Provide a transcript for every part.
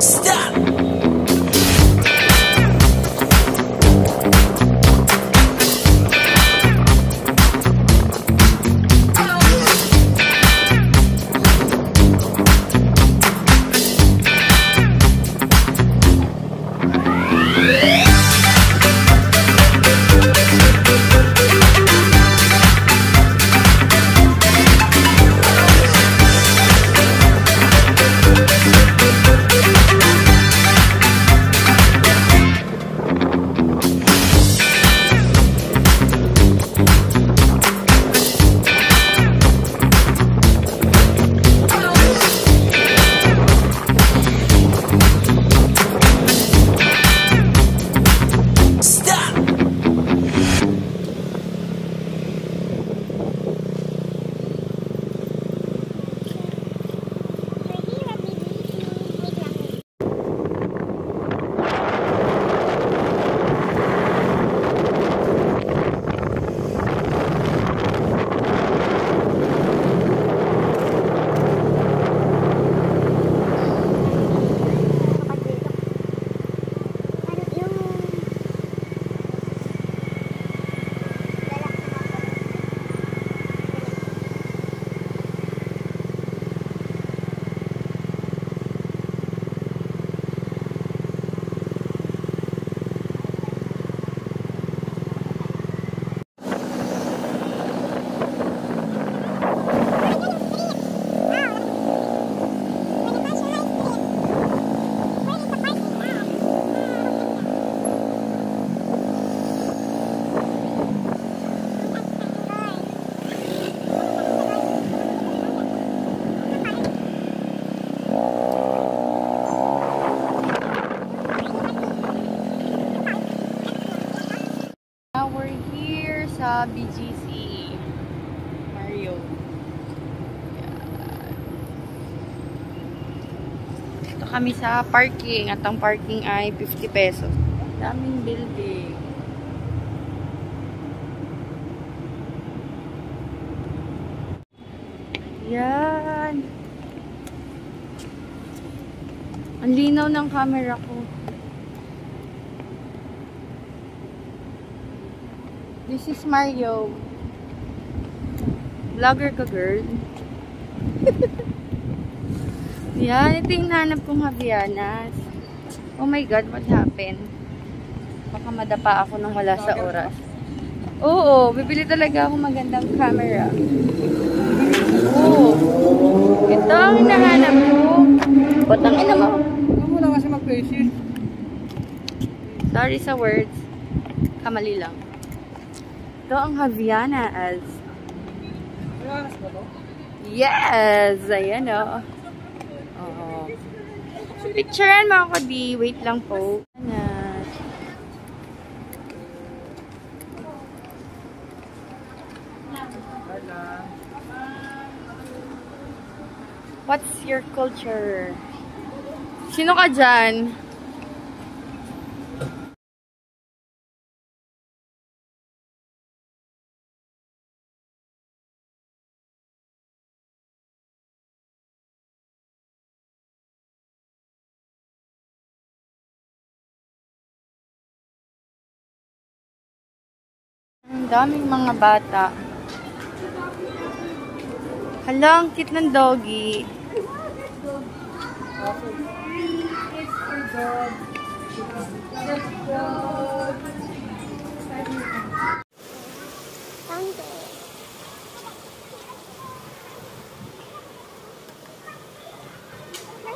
Now sa BGC Mario. Yan. Ito kami sa parking at ang parking ay 50 pesos. Daming building. Yan. Ang linaw ng camera ko. This is Mario. Vlogger ka, girl. Yan, ito yung nanap kong Havianas. Oh my God, what happened? Baka madapa ako nang wala sa oras. Oo, bibili talaga ako magandang camera. Oo. Ito ang hinahanap ko. Patang ina mo. Huwag mo na kasi mag-faces. Sorry sa words. Kamali lang. Ito ang ba to? Yes! Ayan o. Oo. Picturean mo ako, di. Wait lang po. What's your culture? Sino ka dyan? Daming mga bata. Hala, ang cute ng doggy.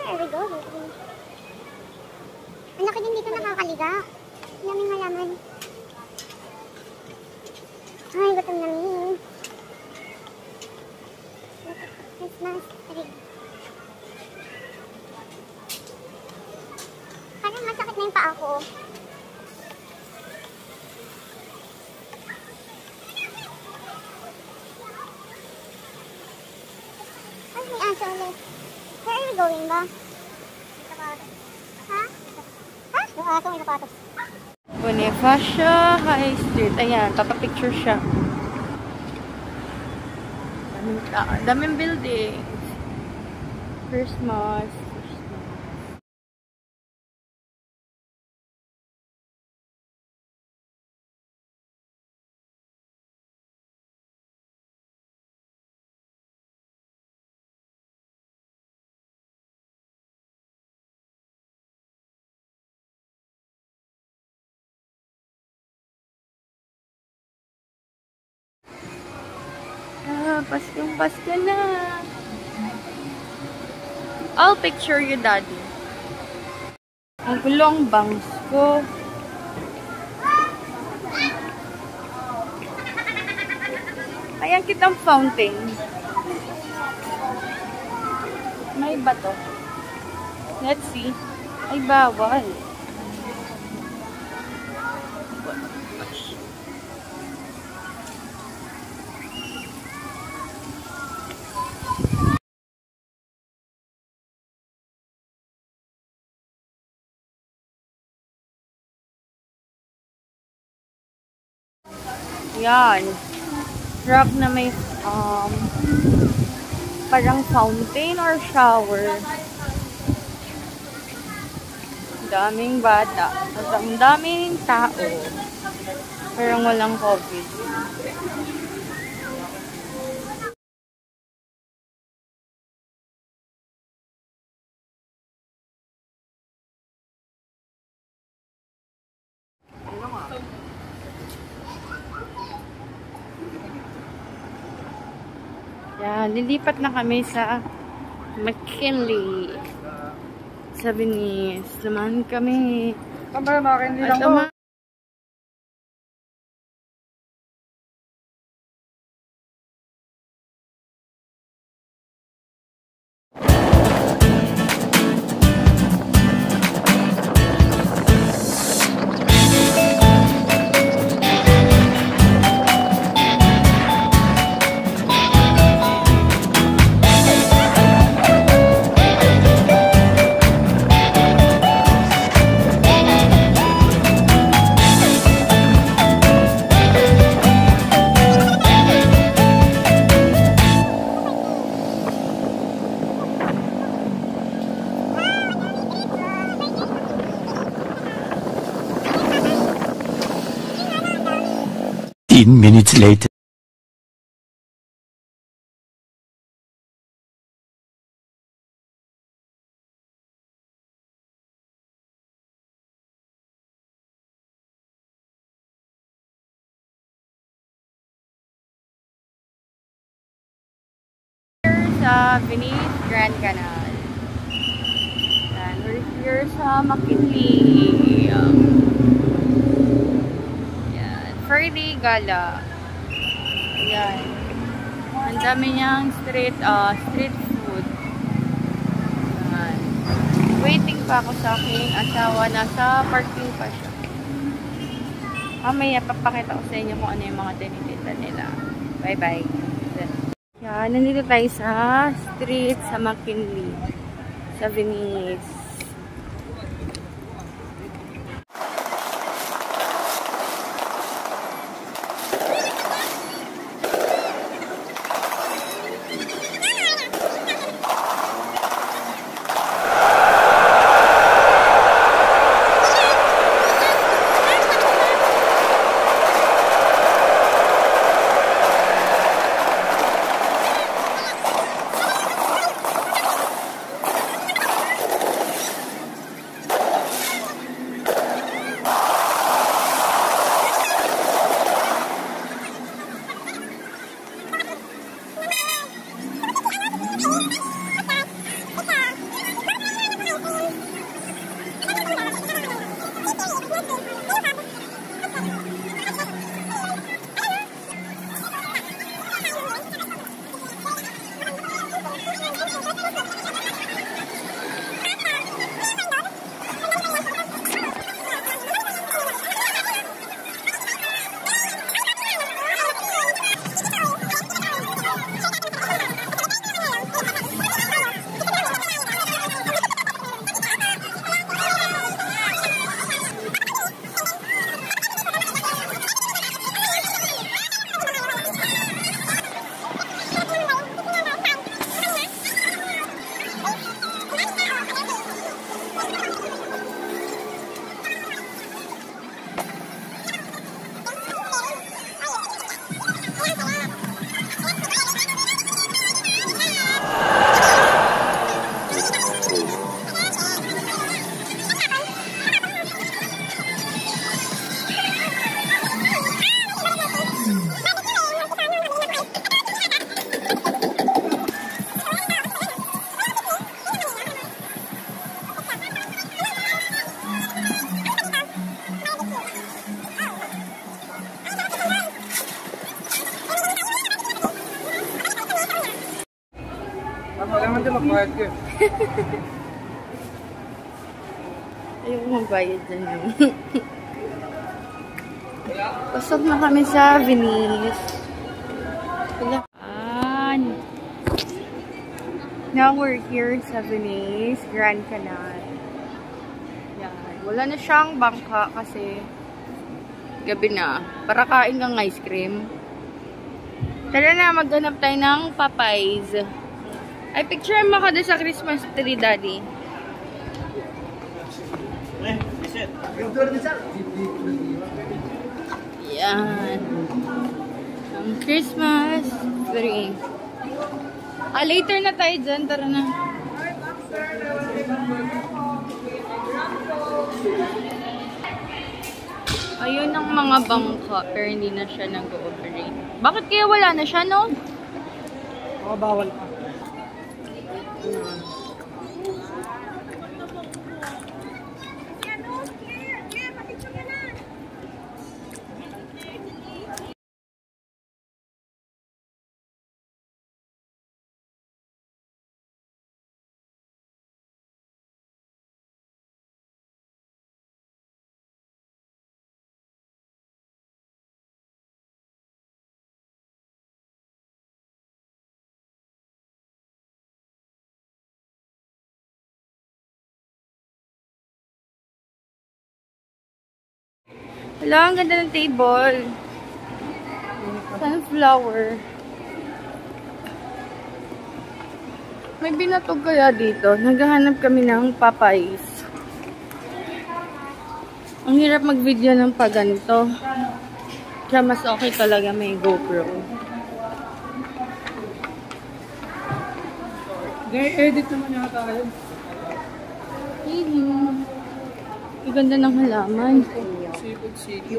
There we go. Ang laki din dito nakakaliga. Ang daming halaman. Ay, gutom na mi. Christmas tree. Parang masakit na yung paa ko. Aso ulit. Where are you going ba? Ha? Ha? Yung aso may sapatos. Bonifacio High Street. Ayan, papapicture siya. Daming tao. Daming building. Christmas. Paskong Pasko na. I'll picture you, Daddy. Ang gulo ang bangs ko. Ayan kitang fountain. May bato. Let's see. Ay, bawal. Yan. Rock na may um, parang fountain or shower. Daming bata. At ang daming tao. Parang walang COVID. Yan, lilipat na kami sa McKinley. Sa Venice. Samahan kami. Tama, makin At lang to. Sa Venice Grand Canal. Yan, we're here sa McKinley. Yan, Friday Gala. Yan. Ang dami niyang street, uh, street food. Yan. Waiting pa ako sa aking asawa. Nasa parking pa siya. Mamaya, papakita ko sa inyo kung ano yung mga tinitinda nila. Bye-bye. Yan, nandito tayo sa street sa McKinley. Sa Venice. Ayoko magbayad dyan yun. Pasok na kami sa Venice. Yan. Now we're here sa Venice, Grand Canal. Yan. Wala na siyang bangka kasi gabi na. Para kain kang ice cream. Tara na, maghanap tayo ng Popeyes. Ay, picture mo ka doon sa Christmas tree, Daddy. Yan. Ang Christmas tree. Ah, later na tayo dyan. Tara na. Ayun ang mga bangka, pero hindi na siya nag-ooperate. Bakit kaya wala na siya, no? Mga bawal ka. Wala, ang ganda ng table. Sunflower. May binatog kaya dito. Naghahanap kami ng Popeyes. Ang hirap mag-video ng paganto. Kaya mas okay talaga may GoPro. edit naman yata yun. Mhm. Ang ganda ng halaman. Seafood City.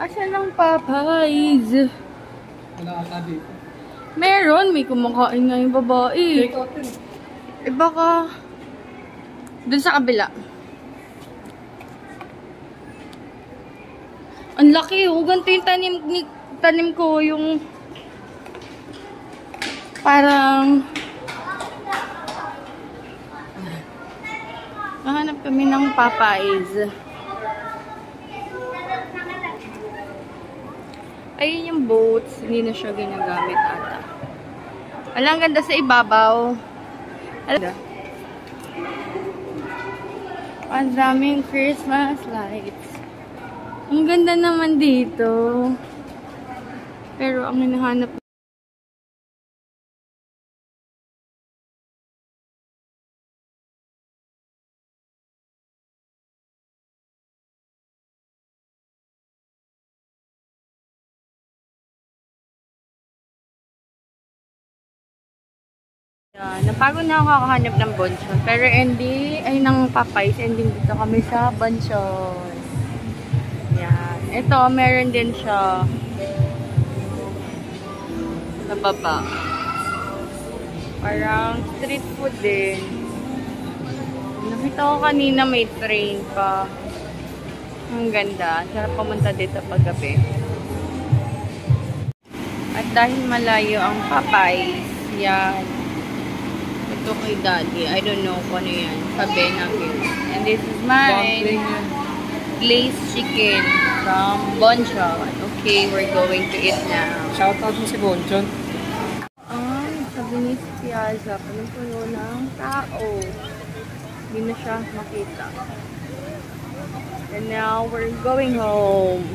Asa ng Popeyes? Wala ata dito. Meron, may kumakain nga yung babae. Take out yun. Eh baka dun sa kabila. Ang laki oh. Ganito yung tanim, ni, tanim ko yung parang Nahanap kami ng Popeyes. Ayun yung boats. Hindi na siya ginagamit ata. Alang ganda sa ibabaw. Alam. Ang daming Christmas lights. Ang ganda naman dito. Pero ang hinahanap Yan, napagod na ako kakahanap ng bonchon. Pero hindi, ay ng Popeyes, hindi dito kami sa bonchon. Yan. Ito, meron din siya. Sa baba. Parang street food din. Nakita ko kanina may train pa. Ang ganda. Sarap pumunta dito pag gabi. At dahil malayo ang Popeyes, yan. Ito kay daddy. I don't know kung ano yan. Sabi namin. And this is mine. Glazed chicken from Bonchon. Okay, we're going to eat now. Shoutout mo si Bonchon. Ay, sa Venice Piazza. Punong-puno ng tao. Hindi na siya makita. And now, we're going home.